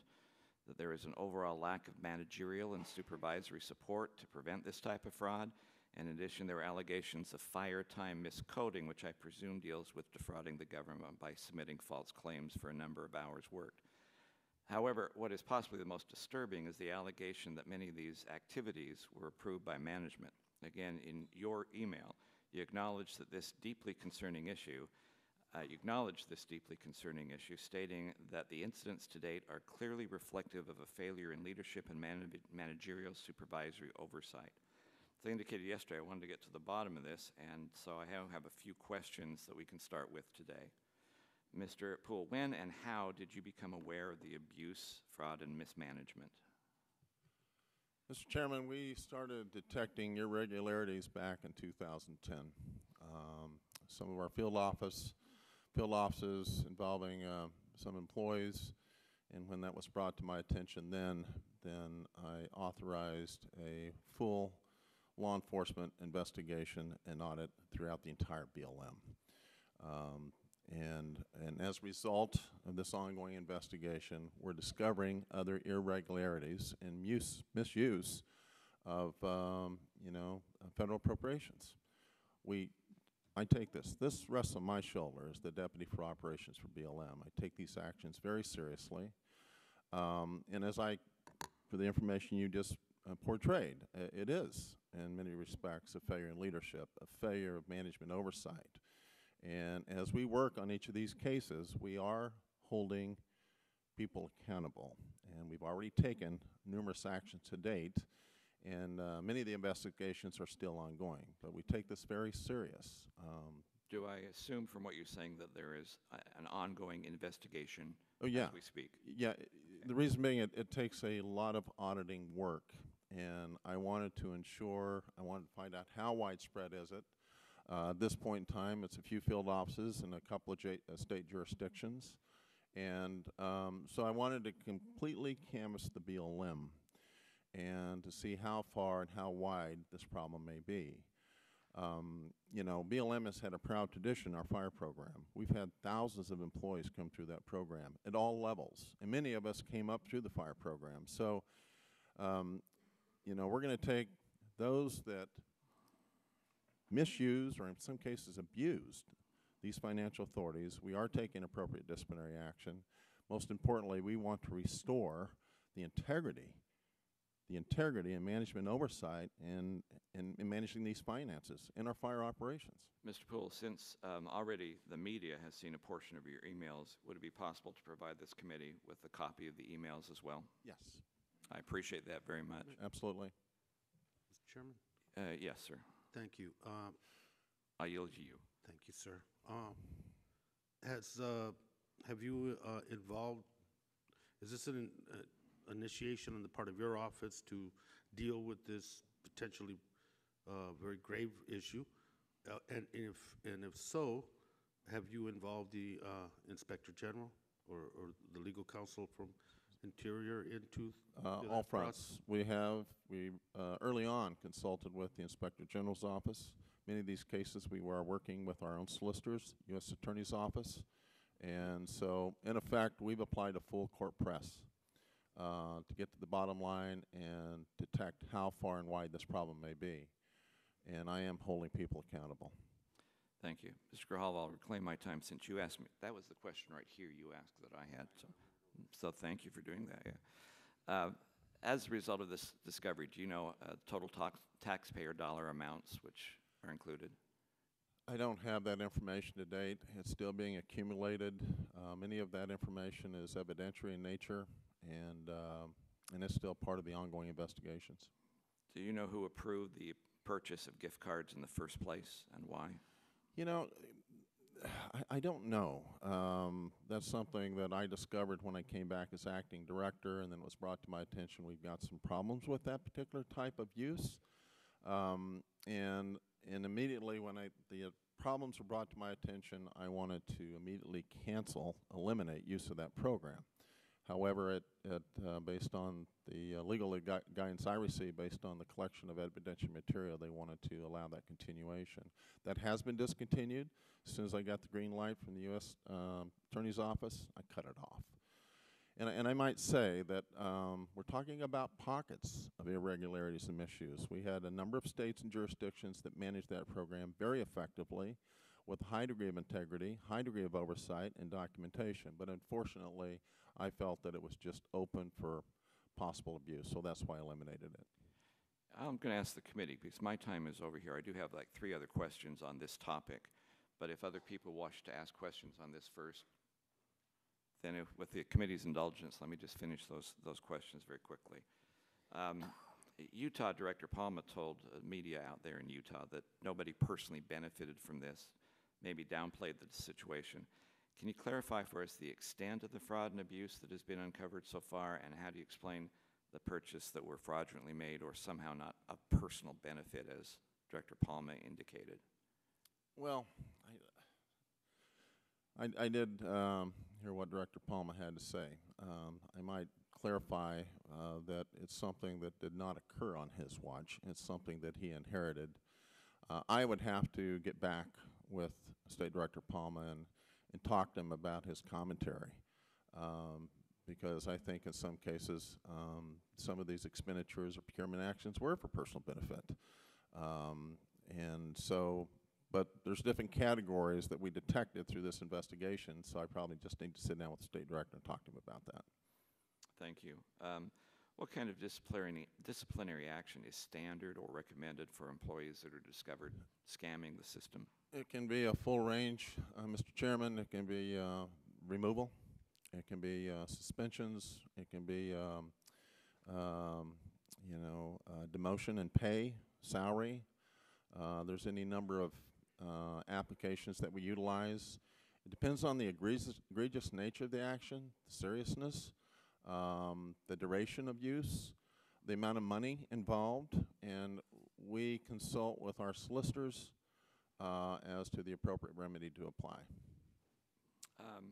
that there is an overall lack of managerial and supervisory support to prevent this type of fraud. In addition, there were allegations of fire time miscoding, which I presume deals with defrauding the government by submitting false claims for a number of hours worked. However, what is possibly the most disturbing is the allegation that many of these activities were approved by management. Again, in your email, you acknowledge that this deeply concerning issue, uh, you acknowledge this deeply concerning issue, stating that the incidents to date are clearly reflective of a failure in leadership and man- managerial supervisory oversight. As I indicated yesterday, I wanted to get to the bottom of this, and so I have, have a few questions that we can start with today. Mr. Poole, when and how did you become aware of the abuse, fraud, and mismanagement? Mr. Chairman, we started detecting irregularities back in 2010. Um, some of our field office, field offices involving uh, some employees, and when that was brought to my attention, then then I authorized a full law enforcement investigation and audit throughout the entire BLM. Um, and, and as a result of this ongoing investigation, we're discovering other irregularities and use, misuse of, um, you know, federal appropriations. We, I take this, this rests on my shoulder as the deputy for operations for BLM. I take these actions very seriously. Um, and as I, for the information you just uh, portrayed, uh, it is, in many respects, a failure in leadership, a failure of management oversight. And as we work on each of these cases, we are holding people accountable. And we've already taken numerous actions to date, and uh, many of the investigations are still ongoing. But we take this very serious. Um, Do I assume from what you're saying that there is a, an ongoing investigation oh, yeah. as we speak? Yeah, i- the reason being it, it takes a lot of auditing work, and I wanted to ensure, I wanted to find out how widespread is it. Uh, at this point in time, it's a few field offices and a couple of j- uh, state jurisdictions. And um, so I wanted to completely canvass the BLM and to see how far and how wide this problem may be. Um, you know, BLM has had a proud tradition, our fire program. We've had thousands of employees come through that program at all levels, and many of us came up through the fire program. So, um, you know, we're going to take those that misuse or in some cases abused these financial authorities. We are taking appropriate disciplinary action. Most importantly, we want to restore the integrity, the integrity and management oversight in, in, in managing these finances in our fire operations. Mr. Poole, since um, already the media has seen a portion of your emails, would it be possible to provide this committee with a copy of the emails as well? Yes. I appreciate that very much. Absolutely. Mr. Chairman, Uh, yes, sir. thank you. Um, I yield to you. Thank you, sir. Um, Has, uh, have you uh, involved, is this an uh, initiation on the part of your office to deal with this potentially uh, very grave issue? Uh, And if, and if so, have you involved the uh, Inspector General or or the legal counsel from Interior into Uh, all that process? fronts. We have, we, uh, early on consulted with the Inspector General's office. Many of these cases, we were working with our own solicitors, U.S. Attorney's Office. And so, in effect, we've applied a full court press uh, to get to the bottom line and detect how far and wide this problem may be. And I am holding people accountable. Thank you. Mr. Grijalva, I'll reclaim my time since you asked me. That was the question right here you asked that I had. So, so thank you for doing that. Yeah. Uh, as a result of this discovery, do you know uh, total tax taxpayer dollar amounts which are included? I don't have that information to date. It's still being accumulated. Uh, many of that information is evidentiary in nature, and um, and it's still part of the ongoing investigations. Do you know who approved the purchase of gift cards in the first place and why? You know, I, I don't know. Um, that's something that I discovered when I came back as acting director, and then it was brought to my attention we've got some problems with that particular type of use. Um, and and immediately when I the problems were brought to my attention, I wanted to immediately cancel, eliminate use of that program. However, it, it uh, based on the uh, legal gui- guidance I received, based on the collection of evidentiary material, they wanted to allow that continuation. That has been discontinued. As soon as I got the green light from the U.S. Um, Attorney's Office, I cut it off. And, I- and I might say that um, we're talking about pockets of irregularities and misuse. We had a number of states and jurisdictions that managed that program very effectively with a high degree of integrity, high degree of oversight, and documentation. But unfortunately, I felt that it was just open for possible abuse, so that's why I eliminated it. I'm going to ask the committee because my time is over here. I do have like three other questions on this topic, but if other people wish to ask questions on this first, then if, with the committee's indulgence, let me just finish those, those questions very quickly. Um, Utah Director Palma told uh, media out there in Utah that nobody personally benefited from this, maybe downplayed the situation. Can you clarify for us the extent of the fraud and abuse that has been uncovered so far, and how do you explain the purchase that were fraudulently made or somehow not of personal benefit, as Director Palma indicated? Well, I, I, I did um, hear what Director Palma had to say. Um, I might clarify uh, that it's something that did not occur on his watch. It's something that he inherited. Uh, I would have to get back with State Director Palma and, and talk to him about his commentary. Um, because I think in some cases, um, some of these expenditures or procurement actions were for personal benefit. Um, and so, but there's different categories that we detected through this investigation, so I probably just need to sit down with the state director and talk to him about that. Thank you. What kind of disciplinary, disciplinary action is standard or recommended for employees that are discovered scamming the system? It can be a full range, uh, Mr. Chairman. It can be uh, removal. It can be uh, suspensions. It can be, um, um, you know, uh, demotion and pay, salary. Uh, there's any number of uh, applications that we utilize. It depends on the egregious, egregious nature of the action, the seriousness, um, the duration of use, the amount of money involved, and we consult with our solicitors uh, as to the appropriate remedy to apply. Um,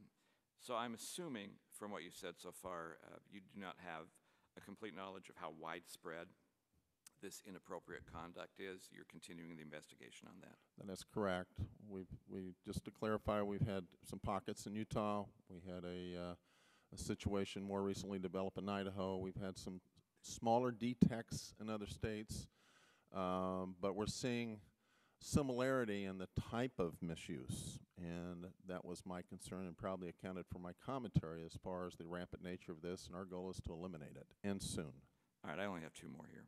so I'm assuming from what you said so far, uh, you do not have a complete knowledge of how widespread this inappropriate conduct is. You're continuing the investigation on that. That is correct. We've, we, just to clarify, we've had some pockets in Utah. We had a, uh, a situation more recently develop in Idaho. We've had some smaller detects in other states. Um, but we're seeing similarity in the type of misuse, and that was my concern and probably accounted for my commentary as far as the rampant nature of this, and our goal is to eliminate it, and soon. All right, I only have two more here.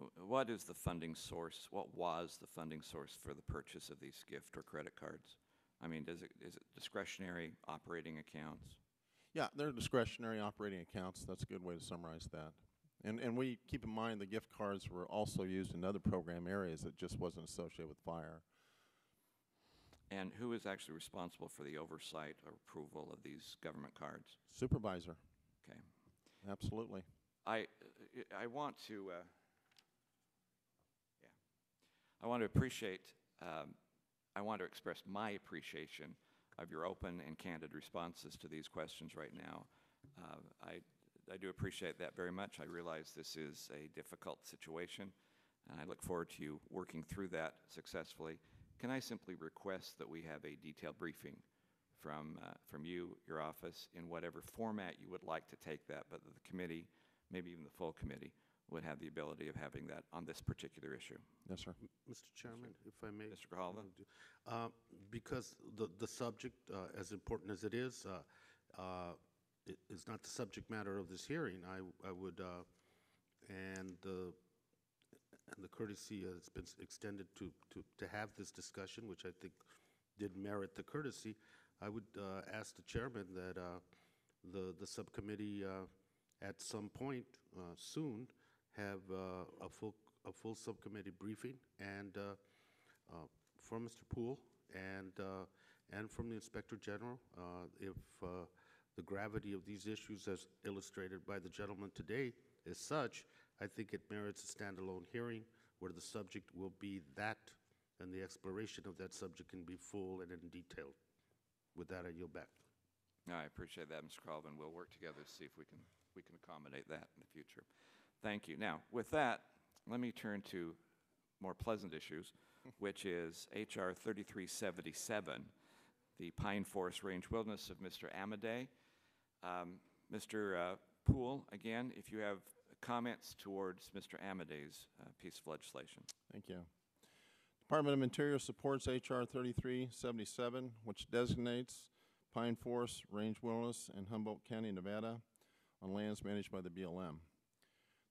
Wh- What is the funding source? What was the funding source for the purchase of these gift or credit cards? I mean, does it, is it discretionary operating accounts? Yeah, they're discretionary operating accounts. That's a good way to summarize that. And, and we keep in mind the gift cards were also used in other program areas that just wasn't associated with fire. And who is actually responsible for the oversight or approval of these government cards? Supervisor, Okay. absolutely. I, I want to, uh, yeah, I want to appreciate, um, I want to express my appreciation of your open and candid responses to these questions right now. Uh, I, I do appreciate that very much. I realize this is a difficult situation, and I look forward to you working through that successfully. Can I simply request that we have a detailed briefing from, uh, from you, your office, in whatever format you would like to take that, but the committee, maybe even the full committee, would have the ability of having that on this particular issue. Yes, sir. Mr. Chairman, if I may. Mr. Grijalva? Uh, Because the, the subject, uh, as important as it is, uh, uh, i- is not the subject matter of this hearing, I, I would, uh, and the, and the courtesy has been extended to, to, to have this discussion, which I think did merit the courtesy, I would uh, ask the chairman that uh, the, the subcommittee uh, at some point uh, soon have uh, a full, a full subcommittee briefing and uh, uh, from Mr. Poole and, and from the Inspector General, if the gravity of these issues as illustrated by the gentleman today is such, I think it merits a standalone hearing where the subject will be that, and the exploration of that subject can be full and in detail. With that, I yield back. I appreciate that, Mr. Colvin. We'll work together to see if we can, we can accommodate that in the future. Thank you. Now, with that, let me turn to more pleasant issues, which is H.R. 3377, the Pine Forest Range Wilderness of Mr. Amodei. Um, Mr. uh, Poole, again, if you have comments towards Mr. Amodei's uh, piece of legislation. Thank you. Department of Interior supports H.R. 3377, which designates Pine Forest, Range Wilderness, in Humboldt County, Nevada, on lands managed by the BLM.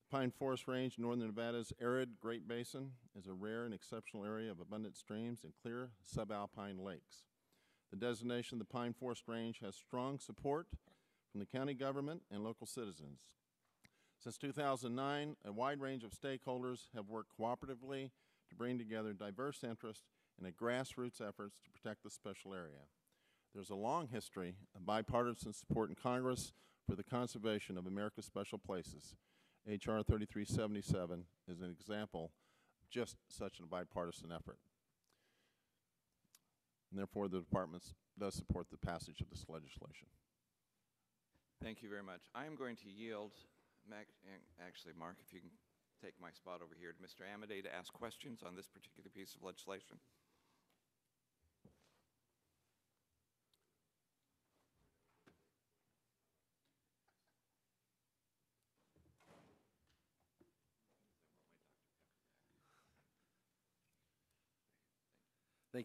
Pine Forest Range, northern Nevada's arid Great Basin, is a rare and exceptional area of abundant streams and clear subalpine lakes. The designation of the Pine Forest Range has strong support from the county government and local citizens. Since 2009, a wide range of stakeholders have worked cooperatively to bring together diverse interests in a grassroots efforts to protect the special area. There's a long history of bipartisan support in Congress for the conservation of America's special places. H.R. 3377 is an example of just such a bipartisan effort. And therefore, the department does support the passage of this legislation. Thank you very much. I am going to yield, Mac, actually, Mark, if you can take my spot over here to Mr. Amodei to ask questions on this particular piece of legislation.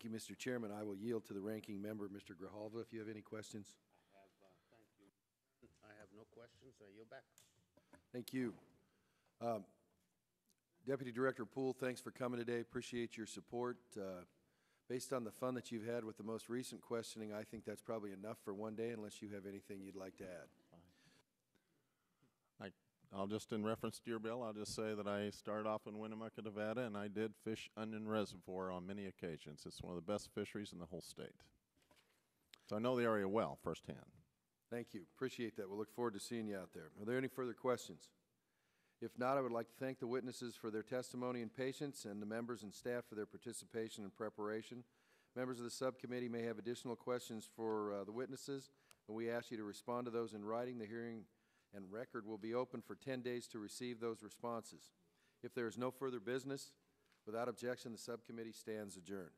Thank you, Mr. Chairman. I will yield to the ranking member, Mr. Grijalva, if you have any questions. I have, uh, thank you. I have no questions. I yield back. Thank you. Um, Deputy Director Poole, thanks for coming today. Appreciate your support. Uh, Based on the fun that you've had with the most recent questioning, I think that's probably enough for one day unless you have anything you'd like to add. I'll just, in reference to your bill, I'll just say that I started off in Winnemucca, Nevada, and I did fish Onion Reservoir on many occasions. It's one of the best fisheries in the whole state. So I know the area well firsthand. Thank you. Appreciate that. We'll look forward to seeing you out there. Are there any further questions? If not, I would like to thank the witnesses for their testimony and patience and the members and staff for their participation and preparation. Members of the subcommittee may have additional questions for uh, the witnesses, and we ask you to respond to those in writing. The hearing and record will be open for 10 days to receive those responses. If there is no further business, without objection, the subcommittee stands adjourned.